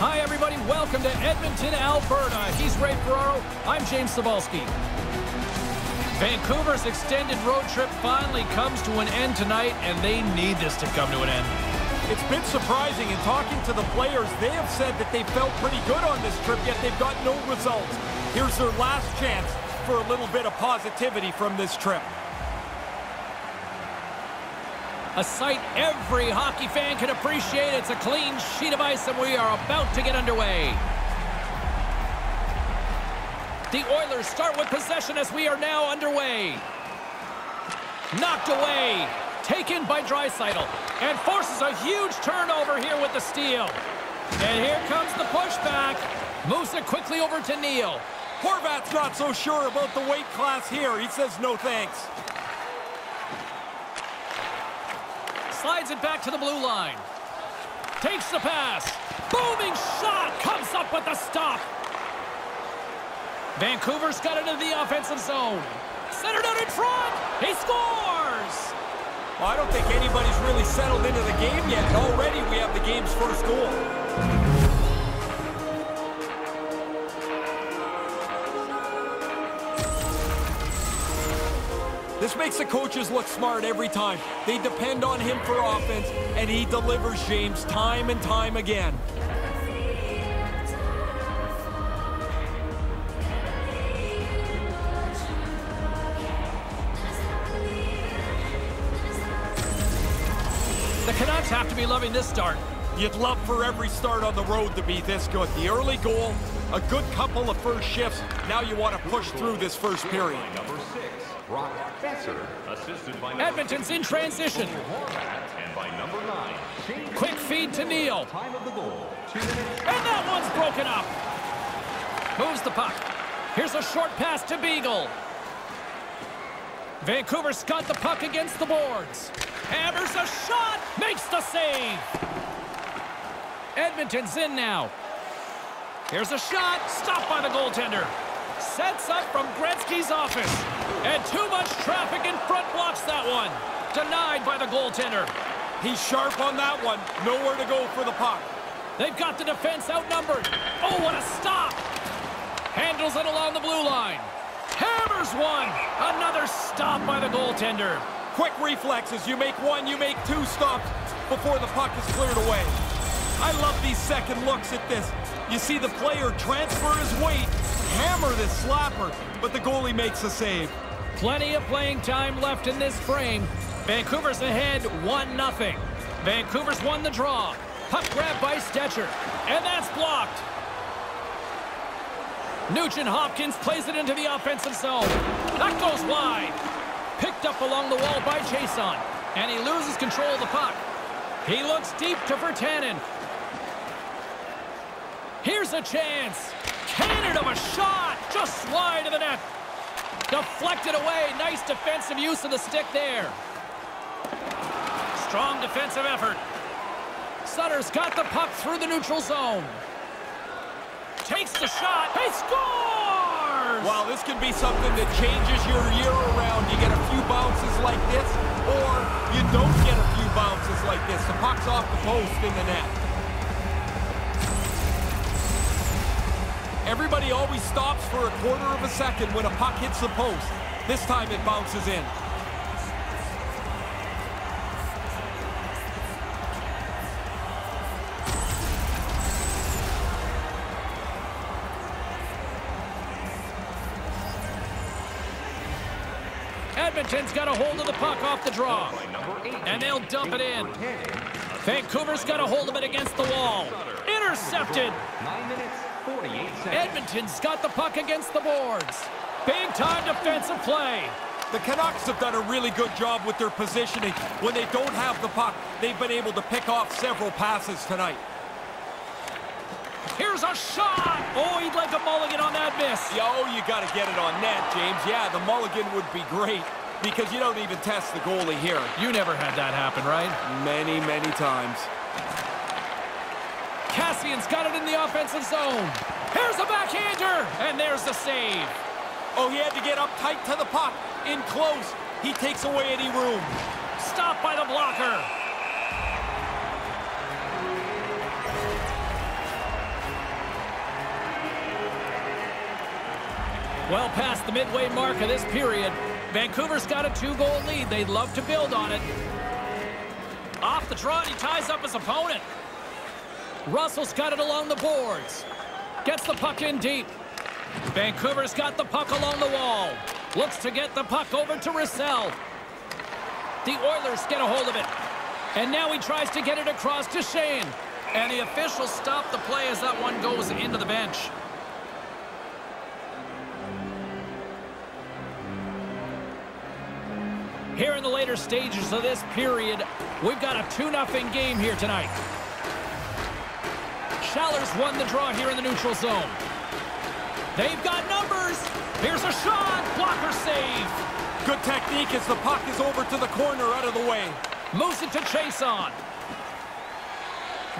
Hi, everybody. Welcome to Edmonton, Alberta. He's Ray Ferraro. I'm James Cybulski. Vancouver's extended road trip finally comes to an end tonight, and they need this to come to an end. It's been surprising in talking to the players. They have said that they felt pretty good on this trip, yet they've got no results. Here's their last chance for a little bit of positivity from this trip. A sight every hockey fan can appreciate. It's a clean sheet of ice, and we are about to get underway. The Oilers start with possession as we are now underway. Knocked away. Taken by Draisaitl. And forces a huge turnover here with the steal. And here comes the pushback. Moves it quickly over to Neal. Horvat's not so sure about the weight class here. He says no thanks. Slides it back to the blue line. Takes the pass. Booming shot. Comes up with the stop. Vancouver's got into the offensive zone. Centered out in front. He scores. Well, I don't think anybody's really settled into the game yet. Already we have the game's first goal. This makes the coaches look smart every time. They depend on him for offense, and he delivers, James, time and time again. The Canucks have to be loving this start. You'd love for every start on the road to be this good. The early goal, a good couple of first shifts. Now you want to push through this first period. Number six, Brock Boeser, assisted by Edmonton's in transition. and by number nine, Shane Quick feed to Neal. time of the goal. And that one's broken up. Moves the puck. Here's a short pass to Beagle. Vancouver's got the puck against the boards. Hammers a shot. Makes the save. Edmonton's in now. Here's a shot. Stopped by the goaltender. Sets up from Gretzky's office. And too much traffic in front blocks that one. Denied by the goaltender. He's sharp on that one. Nowhere to go for the puck. They've got the defense outnumbered. Oh, what a stop! Handles it along the blue line. Hammers one. Another stop by the goaltender. Quick reflexes. You make one, you make two stops before the puck is cleared away. I love these second looks at this. You see the player transfer his weight, hammer this slapper, but the goalie makes a save. Plenty of playing time left in this frame. Vancouver's ahead 1-0. Vancouver's won the draw. Puck grab by Stecher. And that's blocked. Nugent Hopkins plays it into the offensive zone. That goes wide. Picked up along the wall by Jason. And he loses control of the puck. He looks deep to Virtanen. Here's a chance. Cannon of a shot. Just wide of the net. Deflected away. Nice defensive use of the stick there. Strong defensive effort. Sutter's got the puck through the neutral zone. Takes the shot. He scores! Wow, this can be something that changes your year around. You get a few bounces like this, or you don't get a few bounces like this. The puck's off the post in the net. Everybody always stops for a quarter of a second when a puck hits the post. This time it bounces in. Edmonton's got a hold of the puck off the draw. And they'll dump it in. Vancouver's got a hold of it against the wall. Intercepted. Nine minutes, 48 seconds. Edmonton's got the puck against the boards. Big time defensive play. The Canucks have done a really good job with their positioning. When they don't have the puck, they've been able to pick off several passes tonight. Here's a shot. Oh, he'd like a mulligan on that miss. Yo, oh, you got to get it on net, James. Yeah, the mulligan would be great because you don't even test the goalie here. You never had that happen, right? Many, many times. Kassian's got it in the offensive zone. Here's a backhander, and there's the save. Oh, he had to get up tight to the puck. In close, he takes away any room. Stopped by the blocker. Well past the midway mark of this period. Vancouver's got a two-goal lead. They'd love to build on it. Off the draw, he ties up his opponent. Russell's got it along the boards. Gets the puck in deep. Vancouver's got the puck along the wall. Looks to get the puck over to Roussel. The Oilers get a hold of it. And now he tries to get it across to Shane. And the officials stop the play as that one goes into the bench. Here in the later stages of this period, we've got a 2-0 game here tonight. Schaller's won the draw here in the neutral zone. They've got numbers. Here's a shot. Blocker save. Good technique as the puck is over to the corner out of the way. Moves it to on.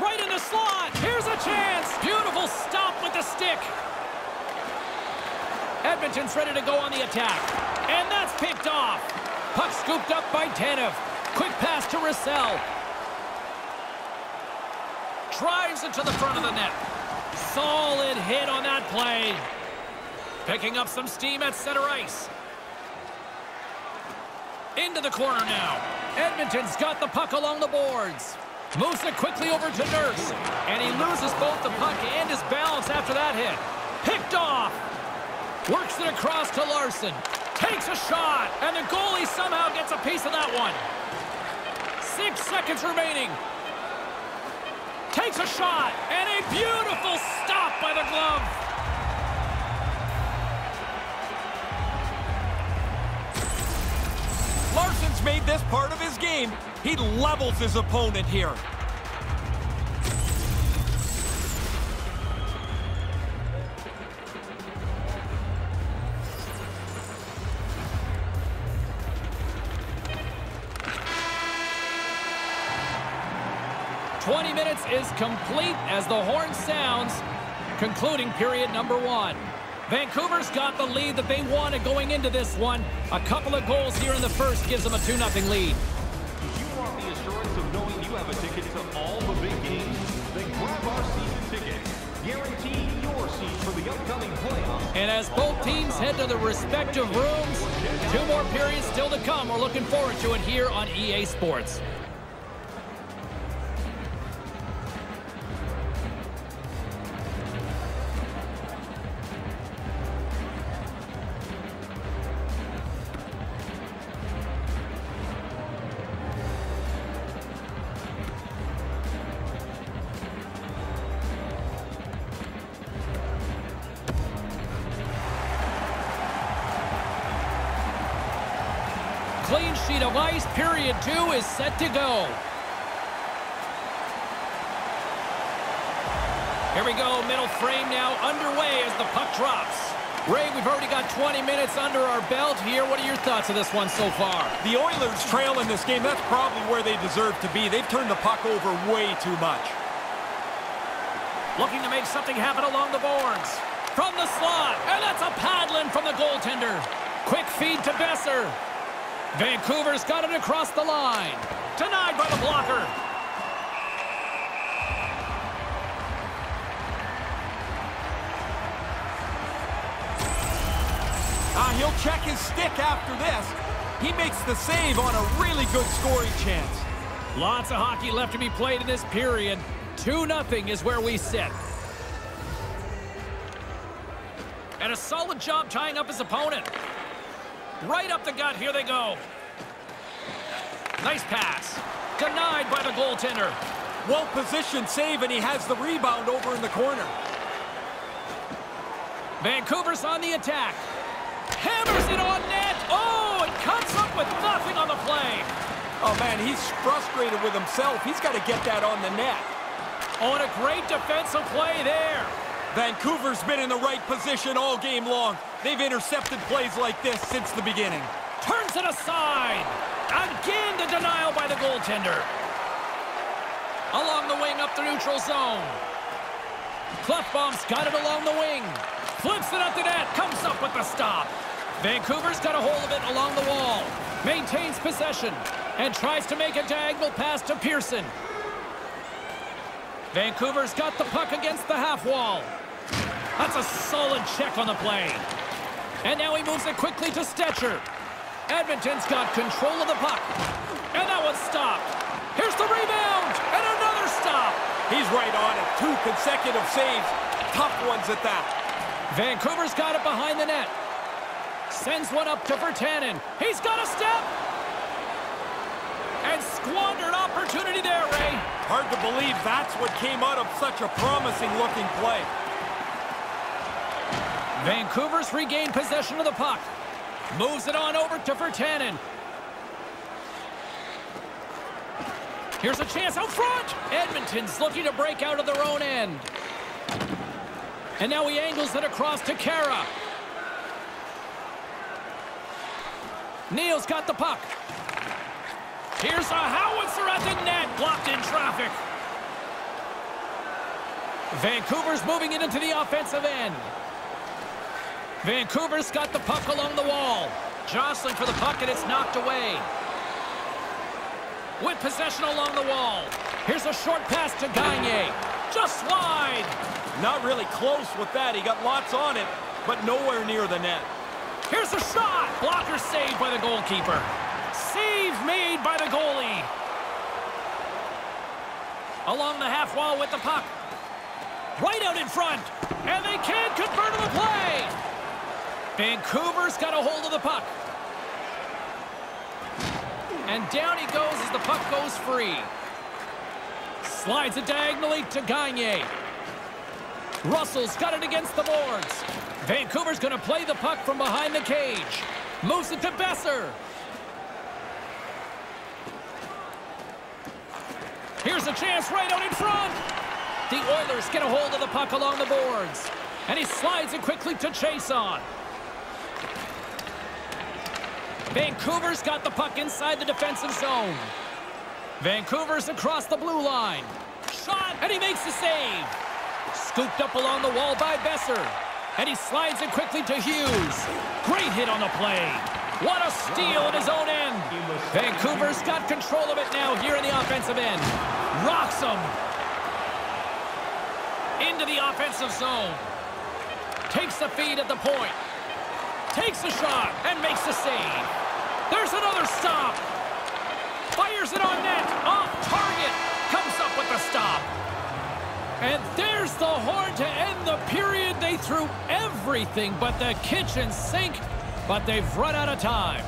Right in the slot. Here's a chance. Beautiful stop with the stick. Edmonton's ready to go on the attack. And that's picked off. Puck scooped up by Tanev. Quick pass to Roussel. Drives it to the front of the net. Solid hit on that play. Picking up some steam at center ice. Into the corner now. Edmonton's got the puck along the boards. Moves it quickly over to Nurse. And he loses both the puck and his balance after that hit. Picked off. Works it across to Larsson. Takes a shot. And the goalie somehow gets a piece of that one. Six seconds remaining. Takes a shot. And a beautiful stop by the glove. Larsson's made this part of his game. He levels his opponent here. Is complete as the horn sounds, concluding period number one. Vancouver's got the lead that they wanted going into this one. A couple of goals here in the first gives them a 2-0 lead. If you want the assurance of knowing you have a ticket to all the big games, then grab our season ticket. Guarantee your seat for the upcoming playoffs. And as both teams head to their respective rooms, two more periods still to come. We're looking forward to it here on EA Sports. Clean sheet of ice. Period two is set to go. Here we go. Middle frame now underway as the puck drops. Ray, we've already got 20 minutes under our belt here. What are your thoughts of this one so far? The Oilers trail in this game. That's probably where they deserve to be. They've turned the puck over way too much. Looking to make something happen along the boards. From the slot. And that's a paddling from the goaltender. Quick feed to Boeser. Vancouver's got it across the line. Denied by the blocker. Ah, he'll check his stick after this. He makes the save on a really good scoring chance. Lots of hockey left to be played in this period. 2-0 is where we sit. And a solid job tying up his opponent. Right up the gut. Here they go. Nice pass. Denied by the goaltender. Well-positioned save, and he has the rebound over in the corner. Vancouver's on the attack. Hammers it on net. Oh, and cuts up with nothing on the play. Oh, man, he's frustrated with himself. He's got to get that on the net. Oh, and a great defensive play there. Vancouver's been in the right position all game long. They've intercepted plays like this since the beginning. Turns it aside. Again, the denial by the goaltender. Along the wing up the neutral zone. Klefbom's got it along the wing. Flips it up the net. Comes up with the stop. Vancouver's got a hold of it along the wall. Maintains possession. And tries to make a diagonal pass to Pearson. Vancouver's got the puck against the half wall. That's a solid check on the play. And now he moves it quickly to Stecher. Edmonton's got control of the puck. And that one's stopped. Here's the rebound. And another stop. He's right on it. Two consecutive saves. Tough ones at that. Vancouver's got it behind the net. Sends one up to Virtanen. He's got a step. And squandered opportunity there, Ray. Hard to believe that's what came out of such a promising-looking play. Vancouver's regained possession of the puck. Moves it on over to Virtanen. Here's a chance out front. Edmonton's looking to break out of their own end. And now he angles it across to Kara. Neal's got the puck. Here's a howitzer at the net, blocked in traffic. Vancouver's moving it into the offensive end. Vancouver's got the puck along the wall. Jostling for the puck, and it's knocked away. With possession along the wall. Here's a short pass to Gagne. Just wide. Not really close with that. He got lots on it, but nowhere near the net. Here's a shot. Blocker saved by the goalkeeper. Save made by the goalie. Along the half wall with the puck. Right out in front. And they can't convert on the play. Vancouver's got a hold of the puck. And down he goes as the puck goes free. Slides it diagonally to Gagne. Russell's got it against the boards. Vancouver's going to play the puck from behind the cage. Moves it to Boeser. Here's a chance right out in front. The Oilers get a hold of the puck along the boards. And he slides it quickly to Chiasson. Vancouver's got the puck inside the defensive zone. Vancouver's across the blue line. Shot, and he makes the save. Scooped up along the wall by Boeser. And he slides it quickly to Hughes. Great hit on the play. What a steal at his own end. Vancouver's got control of it now here in the offensive end. Rocks him. Into the offensive zone. Takes the feed at the point. Takes a shot and makes the save. There's another stop. Fires it on net. Off target. Comes up with the stop. And there's the horn to end the period. They threw everything but the kitchen sink, but they've run out of time.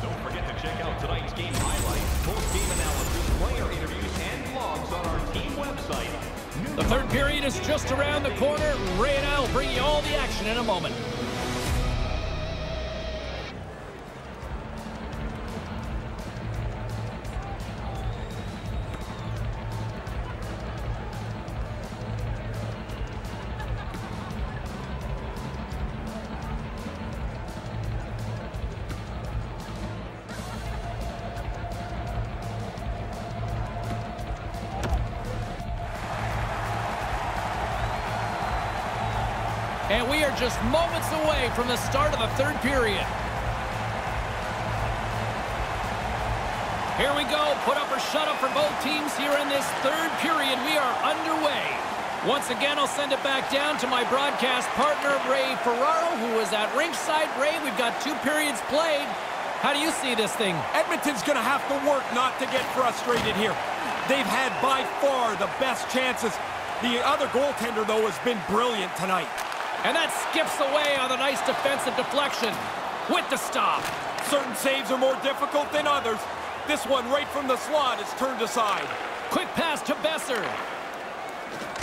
Don't forget to check out tonight's game highlights, post-game analysis, player interviews, and vlogs on our team website. The third period is just around the corner. Ray and I will bring you all the action in a moment. And we are just moments away from the start of the third period. Here we go. Put up or shut up for both teams here in this third period. We are underway. Once again, I'll send it back down to my broadcast partner, Ray Ferraro, who is at ringside. Ray, we've got two periods played. How do you see this thing? Edmonton's going to have to work not to get frustrated here. They've had by far the best chances. The other goaltender, though, has been brilliant tonight. And that skips away on a nice defensive deflection with the stop. Certain saves are more difficult than others. This one right from the slot is turned aside. Quick pass to Boeser.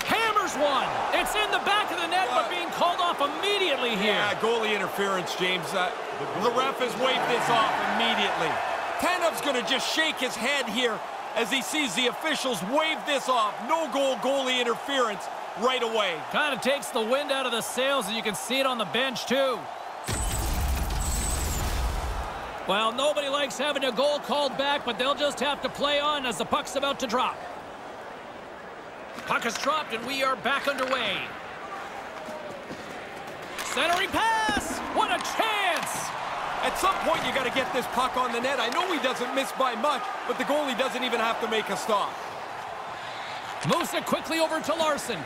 Hammers one. It's in the back of the net, but being called off immediately here. Yeah, goalie interference, James. Uh, the ref has waved this off immediately. Tanev's going to just shake his head here as he sees the officials wave this off. No goal goalie interference right away. Kind of takes the wind out of the sails, and you can see it on the bench, too. Well, nobody likes having a goal called back, but they'll just have to play on as the puck's about to drop. Puck is dropped, and we are back underway. Centering pass! What a chance! At some point, you got to get this puck on the net. I know he doesn't miss by much, but the goalie doesn't even have to make a stop. Moves it quickly over to Larsson.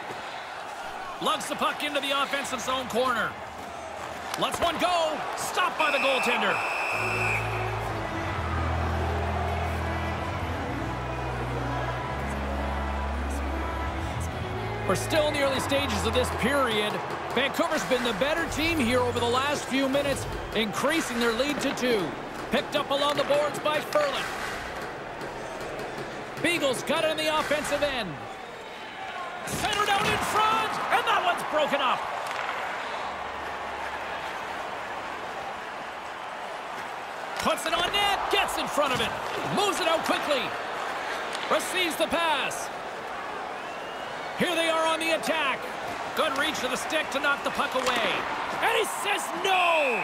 Lugs the puck into the offensive zone corner. Let's one go. Stopped by the goaltender. We're still in the early stages of this period. Vancouver's been the better team here over the last few minutes, increasing their lead to two. Picked up along the boards by Ferland. Beagles got it on the offensive end. Centered out in front, broken up. Puts it on net, gets in front of it, moves it out quickly, receives the pass. Here they are on the attack. Good reach to the stick to knock the puck away. And he says no!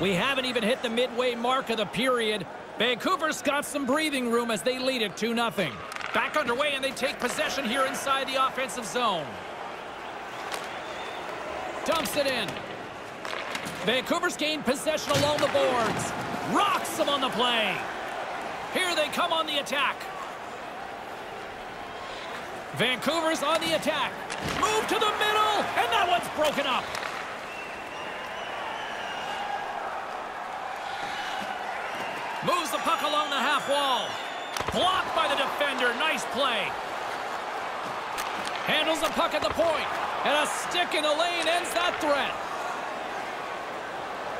We haven't even hit the midway mark of the period. Vancouver's got some breathing room as they lead it 2-0. Back underway, and they take possession here inside the offensive zone. Dumps it in. Vancouver's gained possession along the boards. Rocks them on the play. Here they come on the attack. Vancouver's on the attack. Move to the middle, and that one's broken up. Moves the puck along the half wall. Blocked by the defender. Nice play. Handles the puck at the point. And a stick in the lane ends that threat.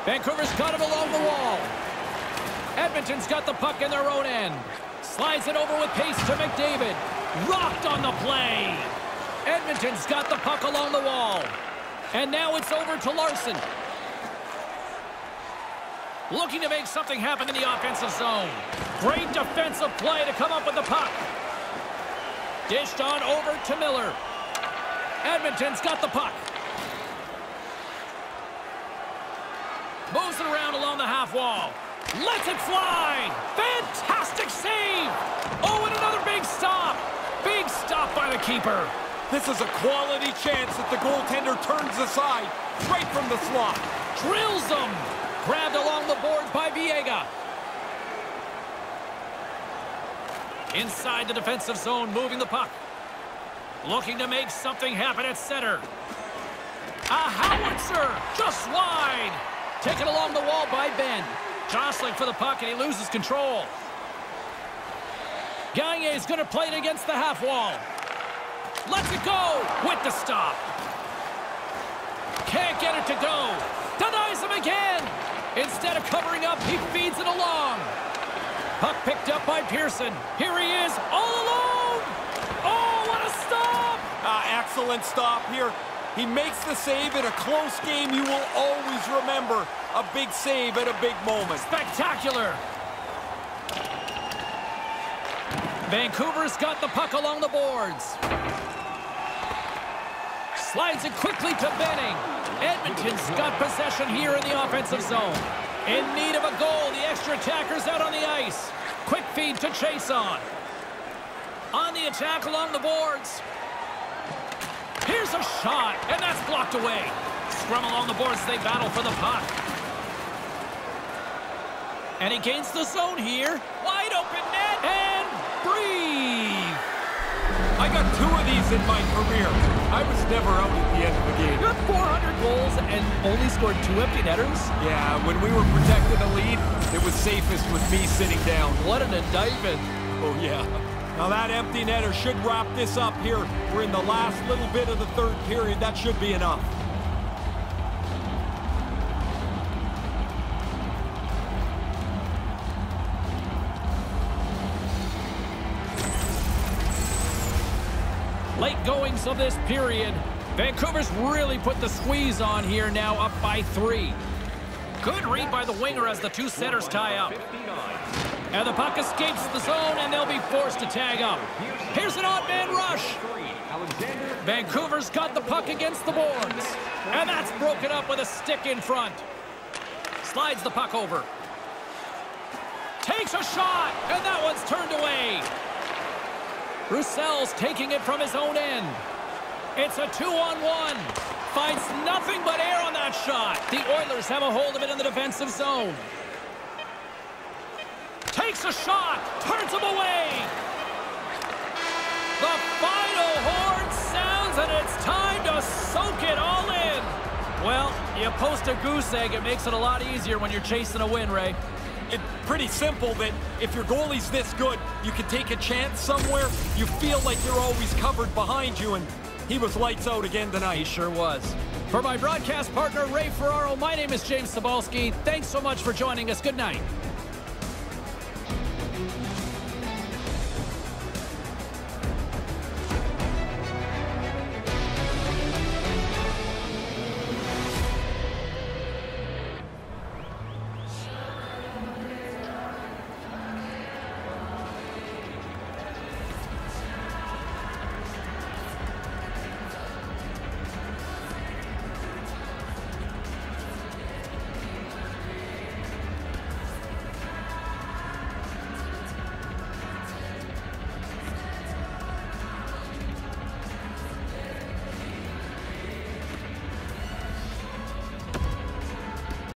Vancouver's got him along the wall. Edmonton's got the puck in their own end. Slides it over with pace to McDavid. Rocked on the play. Edmonton's got the puck along the wall. And now it's over to Larsson. Looking to make something happen in the offensive zone. Great defensive play to come up with the puck. Dished on over to Miller. Edmonton's got the puck. Moves it around along the half wall. Lets it fly. Fantastic save. Oh, and another big stop. Big stop by the keeper. This is a quality chance that the goaltender turns aside right from the slot. Drills them. Grabbed along the boards by Viega. Inside the defensive zone, moving the puck. Looking to make something happen at center. A howitzer, just wide. Taken along the wall by Benn. Jostling for the puck, and he loses control. Gagne is going to play it against the half wall. Lets it go with the stop. Can't get it to go. Instead of covering up, he feeds it along. Puck picked up by Pearson. Here he is, all alone. Oh, what a stop! Uh, excellent stop here. He makes the save in a close game. You will always remember a big save at a big moment. Spectacular. Vancouver's got the puck along the boards. Slides it quickly to Benning. Edmonton's got possession here in the offensive zone. In need of a goal, the extra attacker's out on the ice. Quick feed to chase On On the attack along the boards. Here's a shot, and that's blocked away. Scrum along the boards they battle for the puck. And he gains the zone here. In my career. I was never out at the end of a game. You have 400 goals and only scored two empty netters? Yeah, when we were protecting the lead, it was safest with me sitting down. What an indictment. Oh, yeah. Now that empty netter should wrap this up here. We're in the last little bit of the third period. That should be enough. Late goings of this period. Vancouver's really put the squeeze on here now up by three. Good read by the winger as the two centers tie up. And the puck escapes the zone, and they'll be forced to tag up. Here's an odd man rush. Vancouver's got the puck against the boards. And that's broken up with a stick in front. Slides the puck over. Takes a shot, and that one's turned away. Roussel's taking it from his own end. It's a two-on-one. Finds nothing but air on that shot. The Oilers have a hold of it in the defensive zone. Takes a shot. Turns him away. The final horn sounds, and it's time to soak it all in. Well, you post a goose egg, it makes it a lot easier when you're chasing a win, Ray. It's pretty simple that if your goalie's this good, you can take a chance somewhere. You feel like you're always covered behind you, and he was lights out again tonight. He sure was. For my broadcast partner, Ray Ferraro, my name is James Cybulski. Thanks so much for joining us. Good night.